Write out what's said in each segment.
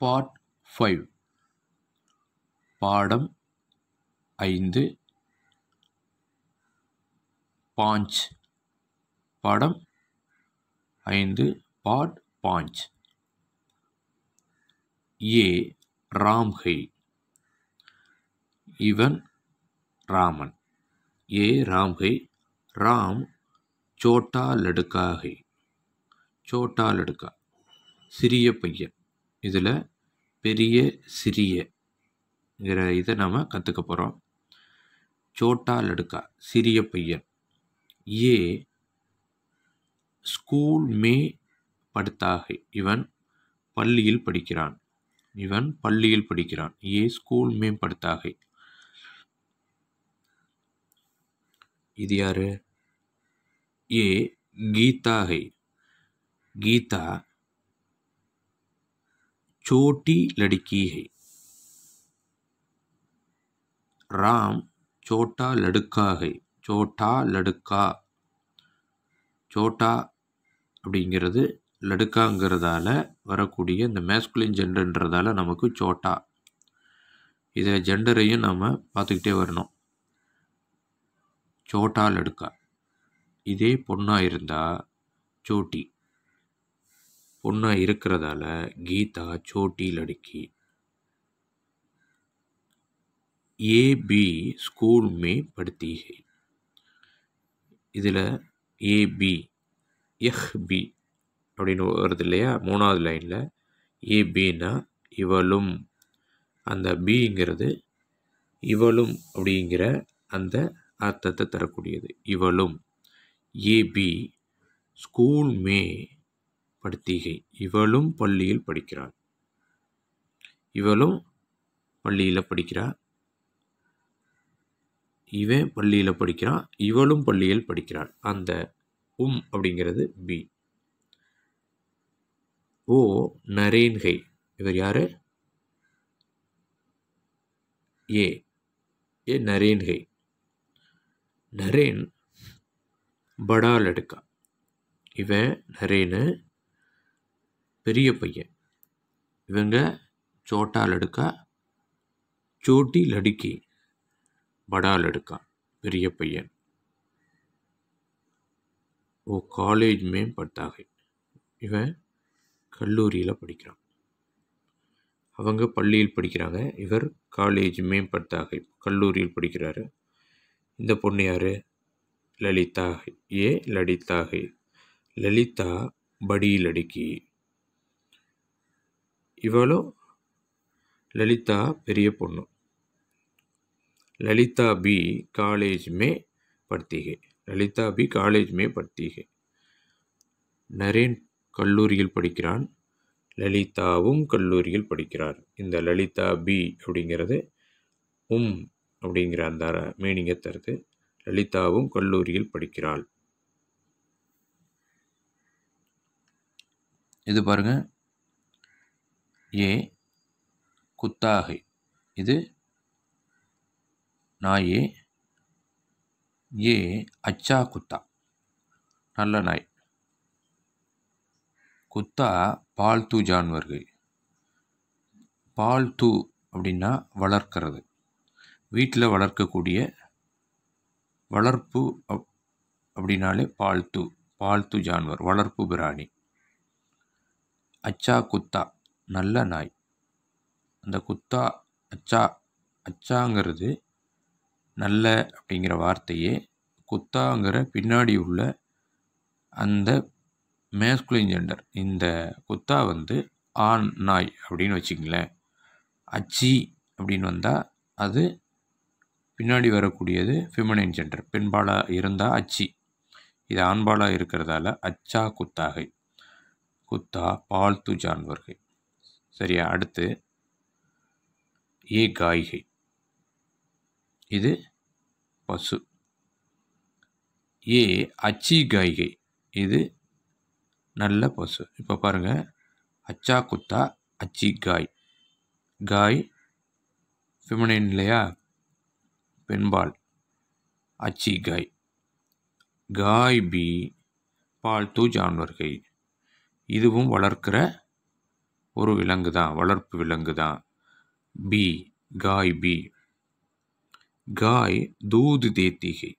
Part five பாடம் ஐந்து. பாஞ்ச். பாடம் ஐந்து. பாட் பாஞ்ச். ஏ. ராம்ஹை இவன் ராமன். ஏ. ராம்ஹை ராம் சோட்டா லடுக்காகை சோட்டா லடுக்கா சிறிய பையன். இதில் பெரிய சிறியங்கிற இதை நாம் கற்றுக்க போகிறோம் சோட்டா லடுக்கா சிறிய பையன். ஏ ஸ்கூல் மே படுத்தாக. இவன் பள்ளியில் படிக்கிறான். இவன் பள்ளியில் படிக்கிறான். ஏ ஸ்கூல் மே படுத்தாக. இது யாரு? ஏ கீதாகை. கீதா छोटी लड़की है ராம் சோட்டா லடுக்கா ஹை சோட்டா லடுக்கா சோட்டா அப்படிங்கிறது லடுக்காங்கிறதால வரக்கூடிய இந்த மேஸ்குலின் ஜெண்டர்ன்றதால நமக்கு சோட்டா இதில் ஜெண்டரையும் நம்ம பார்த்துக்கிட்டே வரணும் சோட்டா லடுக்கா இதே பொண்ணாக இருந்தால் சோட்டி பொண்ணாக இருக்கிறதால கீதா சோட்டி லடுக்கி ஏபி ஸ்கூல் மே படுத்திகை. இதில் ஏபி பி எஹ் பி அப்படின்னு வருது இல்லையா? மூணாவது லைனில் ஏபின்னா இவளும். அந்த பிங்கிறது இவளும் அப்படிங்கிற அந்த அர்த்தத்தை தரக்கூடியது. இவளும். ஏபி ஸ்கூல் மே படுத்திகை. இவளும் பள்ளியில் படிக்கிறாள். இவளும் பள்ளியில் படிக்கிறாள் இவன் பள்ளியில் படிக்கிறான் இவளும் பள்ளியில் படிக்கிறாள். அந்த உம் அப்படிங்கிறது பி. ஓ நரேன்கை. இவர் யார்? ஏ. ஏ நரேன்கை. நரேன் படா லடுக்கா இவன் நரேனு பெரிய பையன். இவங்க சோட்டா லடுக்கா சோட்டி லடுக்கி. படா லடுக்கா பெரிய பையன். ஓ காலேஜ் மேம் பட்டாகை. இவன் கல்லூரியில் படிக்கிறான். அவங்க பள்ளியில் படிக்கிறாங்க. இவர் காலேஜ் மேம்பட்டாகை கல்லூரியில் படிக்கிறாரு. இந்த பொண்ணு யார்? லலிதா ஏ லலிதாகை. லலிதா படியில் அடுக்கி இவளும் லலிதா பெரிய பொண்ணு. லலிதா பி காலேஜ்மே படுத்திகை. லலிதா பி காலேஜ் மே படுத்திகை. நரேன் கல்லூரியில் படிக்கிறான். லலிதாவும் கல்லூரியில் படிக்கிறார். இந்த லலிதா பி அப்படிங்கிறது உம் அப்படிங்கிற அந்த மீனிங்கை தருது. லலிதாவும் கல்லூரியில் படிக்கிறாள். இது பாருங்கள் ஏ குத்தாகை. இது நாயே ஏ அச்சா குத்தா. நல்ல நாய். குத்தா பால்து ஜான்வர்கள் பால்து அப்படின்னா வளர்க்கிறது. வீட்டில் வளர்க்கக்கூடிய வளர்ப்பு அப்படின்னாலே பால்து பால்து ஜான்வர் வளர்ப்பு பிராணி. அச்சா குத்தா. நல்ல நாய். அந்த குத்தா அச்சா அச்சாங்கிறது நல்ல அப்படிங்கிற வார்த்தையே குத்தாங்கிற பின்னாடி உள்ள அந்த மேஸ்குலின் ஜெண்டர் இந்த குத்தா வந்து ஆண் நாய் அப்படின்னு வச்சுங்களேன் அச்சி அப்படின்னு வந்தால் அது பின்னாடி வரக்கூடியது ஃபிமனைன் ஜெண்டர் பெண்பாலாக இருந்தால் அச்சி. இது ஆண்பாலாக இருக்கிறதால அச்சா குத்தாகை. குத்தா பால்து ஜான்வர்கை சரியா? அடுத்து ஏ காய்கை. இது பசு. ஏ அச்சி காய்கை. இது நல்ல பசு. இப்போ பாருங்கள் அச்சா குத்தா அச்சி காய். காய் ஃபிமனைன் இல்லையா? பெண்பால். அச்சி காய். காய் பி பால்து ஜான்வர்கை இதுவும் வளர்க்கிற ஒரு விலங்கு தான் வளர்ப்பு விலங்கு தான் பி गाय बी गाय दूध देती है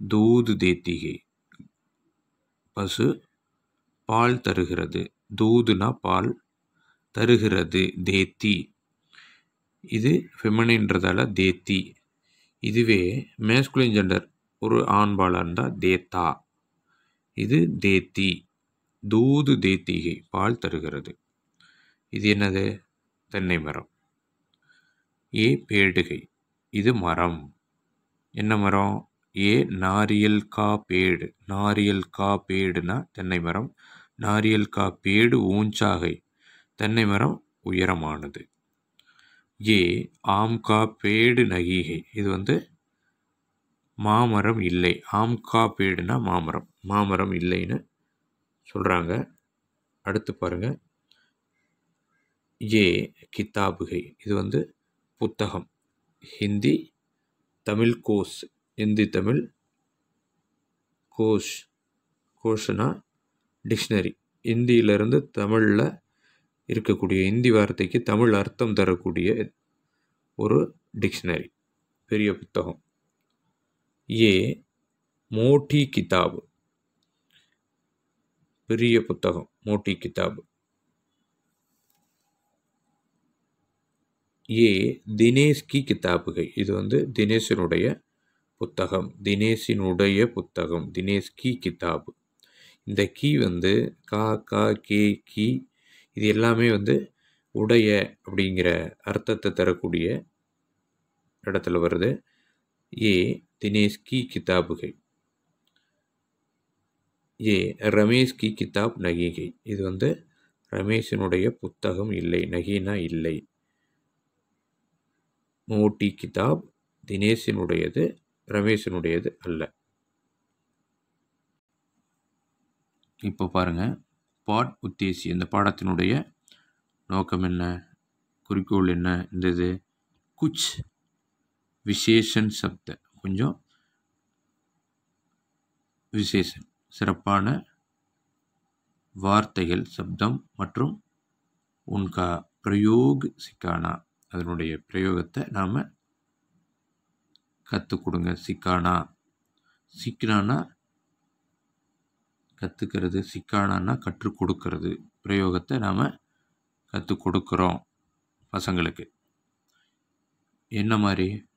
दूध देती है பசு பால் தருகிறது தூதுனா பால் தருகிறது தேத்தி இது ஃபெமனின்றதால தேத்தி இதுவே மேஸ்குலின் ஜெண்டர் ஒரு ஆண்பாலாக இருந்தால் தேத்தா இது தேத்தி தூது தேத்திகை பால் தருகிறது. இது என்னது? தென்னை மரம். ஏ பேடுகை இது மரம். என்ன மரம்? ஏ நாரியல் கா பேடு. நாரியல் கா பேடுனா தென்னை மரம். நாரியல் கா பேடு ஊஞ்சாகை. தென்னை மரம் உயரமானது. ஏ ஆம்கா பேடு நகிகை. இது வந்து மாமரம் இல்லை. ஆம்கா பேடுனா மாமரம். மாமரம் இல்லைன்னு சொல்கிறாங்க அடுத்து பாருங்கள் ஏ கித்தாபுகை இது வந்து புத்தகம். ஹிந்தி தமிழ் கோஸ் ஹிந்தி தமிழ் கோஷ். கோஷ்னா டிக்ஷனரி. ஹிந்தியிலிருந்து தமிழில் இருக்கக்கூடிய ஹிந்தி வார்த்தைக்கு தமிழ் அர்த்தம் தரக்கூடிய ஒரு டிக்ஷனரி. பெரிய புத்தகம். ஏ மோட்டி கிதாபு. பெரிய புத்தகம் மோட்டி கிதாப் ஏ தினேஷ் கி கிதாபுகை இது வந்து தினேஷினுடைய புத்தகம். தினேஷினுடைய புத்தகம். தினேஷ் கி கிதாப் இந்த கீ வந்து கா கா கே கி இது எல்லாமே வந்து உடைய அப்படிங்கிற அர்த்தத்தை தரக்கூடிய இடத்துல வருது. ஏ தினேஷ் கி கிதாபுகை ஏ ரமேஷ் கி கிதாப் நகிகை. இது வந்து ரமேஷினுடைய புத்தகம் இல்லை நகீனா இல்லை. மோட்டி கிதாப் தினேஷினுடையது ரமேஷினுடையது அல்ல. இப்போ பாருங்கள் பாட் உத்தேசி இந்த பாடத்தினுடைய நோக்கம் என்ன? குறிக்கோள் என்ன? இந்த இது குச் விசேஷன் சப்த. கொஞ்சம் விசேஷன். சிறப்பான வார்த்தைகள் சப்தம் மற்றும் உன்கா பிரயோக் சிக்கானா. அதனுடைய பிரயோகத்தை நாம் கற்றுக் கொடுங்க. சிக்கானா. சிக்கனானா கற்றுக்கிறது சிக்கானான்னா கற்றுக் கொடுக்கறது. பிரயோகத்தை நாம் கற்றுக் கொடுக்குறோம் பசங்களுக்கு. என்ன மாதிரி?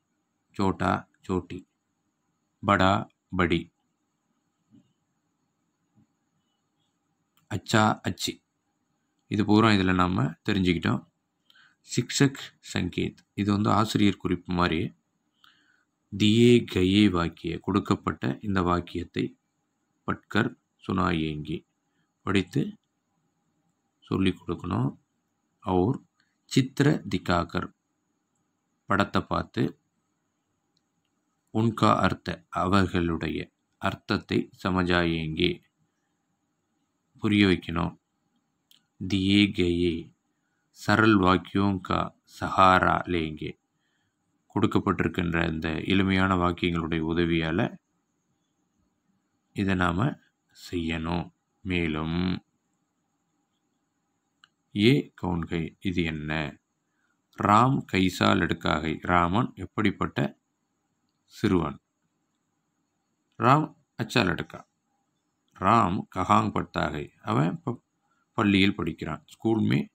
சோட்டா சோட்டி. படா படி. அச்சா அச்சி. இது பூரா இதில் நாம் தெரிஞ்சுக்கிட்டோம். சிக்ஷக் சங்கேத். இது வந்து ஆசிரியர் குறிப்பு மாதிரி தியே கயே வாக்கிய கொடுக்கப்பட்ட இந்த வாக்கியத்தை பட்கர் சுனாயேங்கி படித்து சொல்லி கொடுக்கணும். அவர் சித்திர திகாகர் படத்தை பார்த்து உன்கா அர்த்த அவர்களுடைய அர்த்தத்தை சமஜாயேங்கி. புரிய வைக்கணும் दिए गए சரல் வாக்கியம் கா சஹாரா லேங்கே கொடுக்கப்பட்டிருக்கின்ற இந்த எளிமையான வாக்கியங்களுடைய உதவியால் இதை நாம் செய்யணும் மேலும் ஏ கவுன்கை இது என்ன ராம் கைசா லடுக்காகை ராமன் எப்படிப்பட்ட சிறுவன் ராம் அச்சா ராம் கஹாங் பட்டாகை. அவன் இப்போ பள்ளியில் படிக்கிறான். ஸ்கூல் மே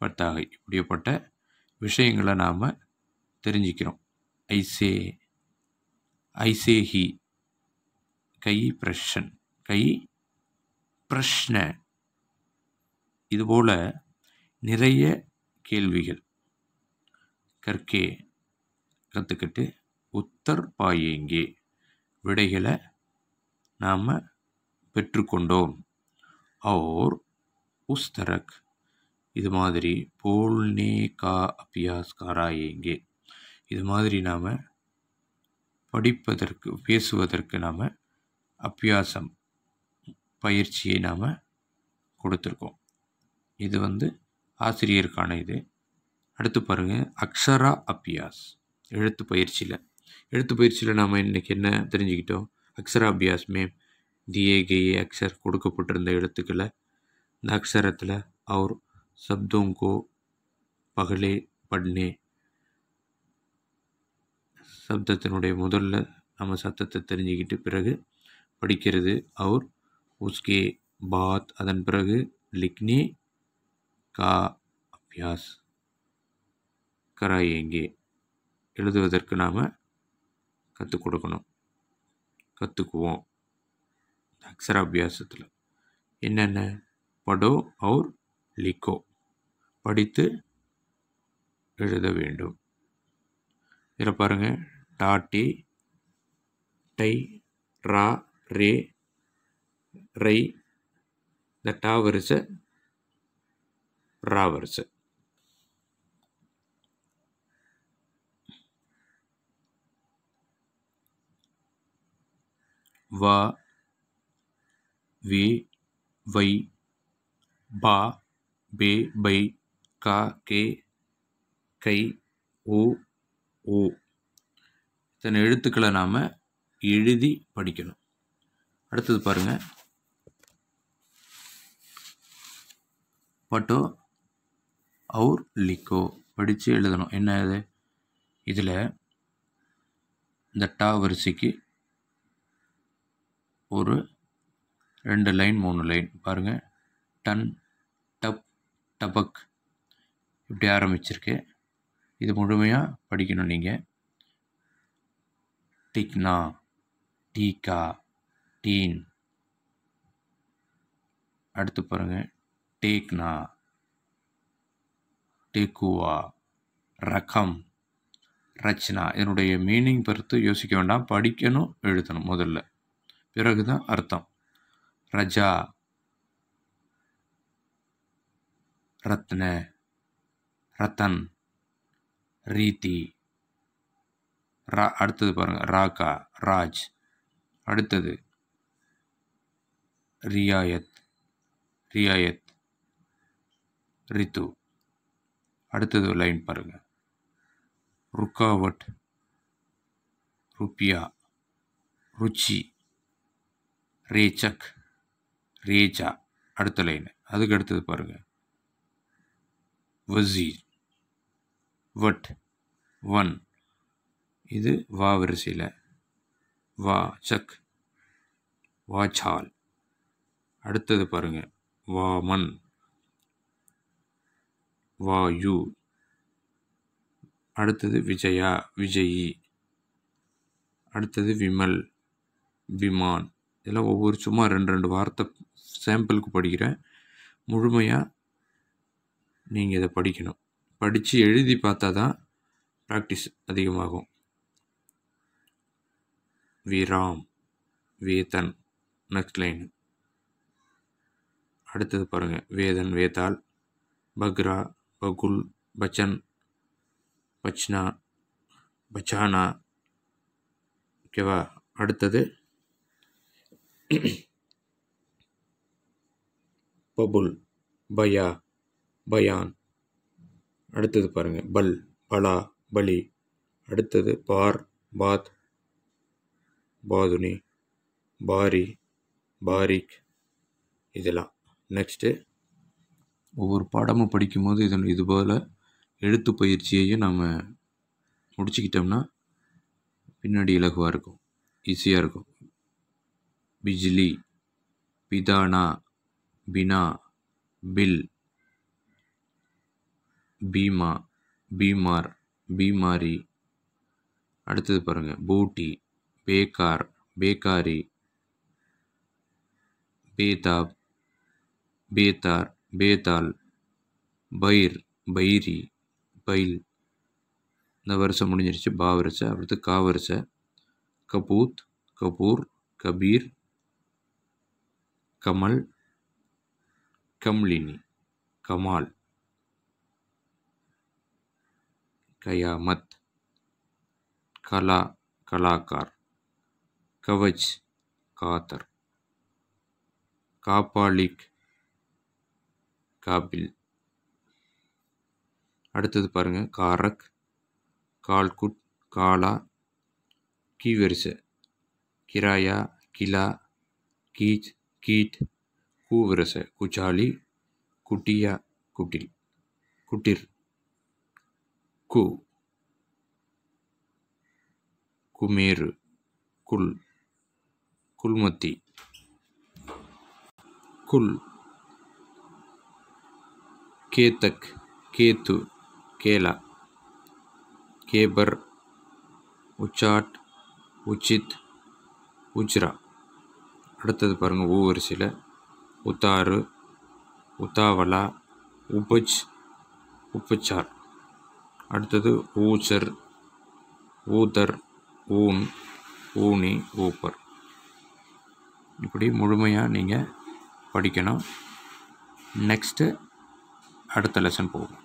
பட்டாகை. இப்படிப்பட்ட விஷயங்களை நாம் தெரிஞ்சுக்கிறோம். ஐசே ஐசே ஹி கை பிரஷன் கை பிரஷ்ன. இதுபோல் நிறைய கேள்விகள். கற்கே கற்றுக்கிட்டு உத்தர் பாயேங்கே. விடைகளை நாம் பெற்றுக்கொண்டோம். और உஸ்தரக். இது மாதிரி போல்னே கா அபியாஸ் காராயேங்கே இது மாதிரி நாம் படிப்பதற்கு பேசுவதற்கு நாம் அபியாசம் பயிற்சியை நாம் கொடுத்துருக்கோம். இது வந்து ஆசிரியருக்கான இது. அடுத்து பாருங்கள் அக்ஷரா அபியாஸ். எழுத்து பயிற்சியில். எழுத்து பயிற்சியில் நாம் இன்றைக்கி என்ன தெரிஞ்சுக்கிட்டோம்? அக்ஷரா அபியாஸ் மேம். தியே கே அக்ஷர் கொடுக்கப்பட்டிருந்த எழுத்துக்களை இந்த அக்ஷரத்தில் और शब्दों को पहले पढ़ने சப்தத்தினுடைய முதல்ல நம்ம சத்தத்தை தெரிஞ்சுக்கிட்டு பிறகு படிக்கிறது और उसके बाद அதன் பிறகு लिखने का अभ्यास कराएंगे எழுதுவதற்கு நாம் கற்றுக் கொடுக்கணும் கற்றுக்குவோம் அக்ஷராபியாசத்தில். என்னென்ன? படோ அவுர் லிக்கோ. படித்து எழுத வேண்டும். இதில் பாருங்கள் டாட்டி டை ரா ரே ரை இந்த டா வரிசை ரா வரிசை. வா வே வை பா பே பை கா கே கை ஓ ஓ. இத்தனை எழுத்துக்களை நாம் எழுதி படிக்கணும். அடுத்தது பாருங்கள் பட்டோ அவுர் லிக்கோ. படித்து எழுதணும். என்ன இது? இதில் இந்த டா வரிசைக்கு ஒரு ரெண்டு லைன் மூணு லைன். பாருங்கள் டன் டப் டபக். இப்படி ஆரம்பிச்சிருக்கு. இது முழுமையாக படிக்கணும் நீங்கள் டிக்னா டீகா டீன். அடுத்து பாருங்கள் டேக்னா டேக்குவா ரகம் ரச்சனா இதனுடைய மீனிங் பொறுத்து யோசிக்க வேண்டாம். படிக்கணும் எழுதணும் முதல்ல. பிறகு தான் அர்த்தம். ரஜா ரத்ன. ரத்தன். ரீதி ரா அடுத்தது பாருங்கள் ராகா. ராஜ். அடுத்தது. ரியாயத். ரியாயத். ரித்து. அடுத்தது லைன் பாருங்கள் ருக்காவட். ருப்பியா. ருச்சி. ரேச்சக். ரீச்சா அடுத்த லைன் அதுக்கு அடுத்தது பாருங்கள் வசீர். வட். ஒன் இது வா வரிசையில். வா சக். வாச்சால். அடுத்தது பாருங்க. வாமன் வாயு அடுத்தது விஜயா விஜயி. அடுத்தது விமல் விமான். இதெல்லாம் ஒவ்வொரு சும்மா ரெண்டு ரெண்டு வார்த்தை சாம்பிளுக்கு படிக்கிறேன். முழுமையாக நீங்கள் இதை படிக்கணும். படித்து எழுதி பார்த்தா தான் ப்ராக்டிஸ் அதிகமாகும். விராம் வேதன் நெக்ஸ்ட் லைன் அடுத்தது பாருங்கள் வேதன் வேதால் பக்ரா பகுல் பச்சன் பச்னா பச்சானா. ஓகேவா? அடுத்தது பபுல் பயா பயான். அடுத்தது பாருங்கள் பல் பலா பலி. அடுத்தது பார் பாத் பாதுனி பாரி பாரிக். இதெல்லாம். நெக்ஸ்ட்டு ஒவ்வொரு பாடமும் படிக்கும்போது இதன் இது போல் எழுத்து பயிற்சியையும் நம்ம முடிச்சுக்கிட்டோம்னா பின்னாடி இலகுவாக இருக்கும் ஈஸியாக இருக்கும். பிஜ்லி பிதானா பினா பில் பீமா பீமார் பீமாரி. அடுத்தது பாருங்கள் பூட்டி பேக்கார் பேக்காரி பேதாப் பேத்தார் பேதால் பைர் பைரி பைல் இந்த வருஷம் முடிஞ்சிருச்சு. பா வரிசை அடுத்து கா வரிசை கபூத் கபூர் கபீர் கமல் கம்லினி கமால். கயாமத் கலா கலாக்கார். கவச் காத்தர். காபாலிக் காபில். அடுத்தது பாருங்கள் காரக் கால்குட் காலா கீவரிசை. கிராயா கிலா கீச் கீட். கூவிரச குச்சாலி குட்டியா குட்டில் குட்டிர் கு குமேரு குல் குல்மத்தி குல் கேத்தக் கேத்து கேலா கேபர் உச்சாட் உச்சித் உஜ்ரா. அடுத்தது பாருங்கள் ஊ வரிசையில் உத்தாறு உத்தாவலா உபஜ் உப்பச்சார். அடுத்தது ஊச்சர் ஊதர் ஊன் ஊனி ஊப்பர். இப்படி முழுமையாக நீங்கள் படிக்கணும். நெக்ஸ்ட்டு அடுத்த லெசன் போகும்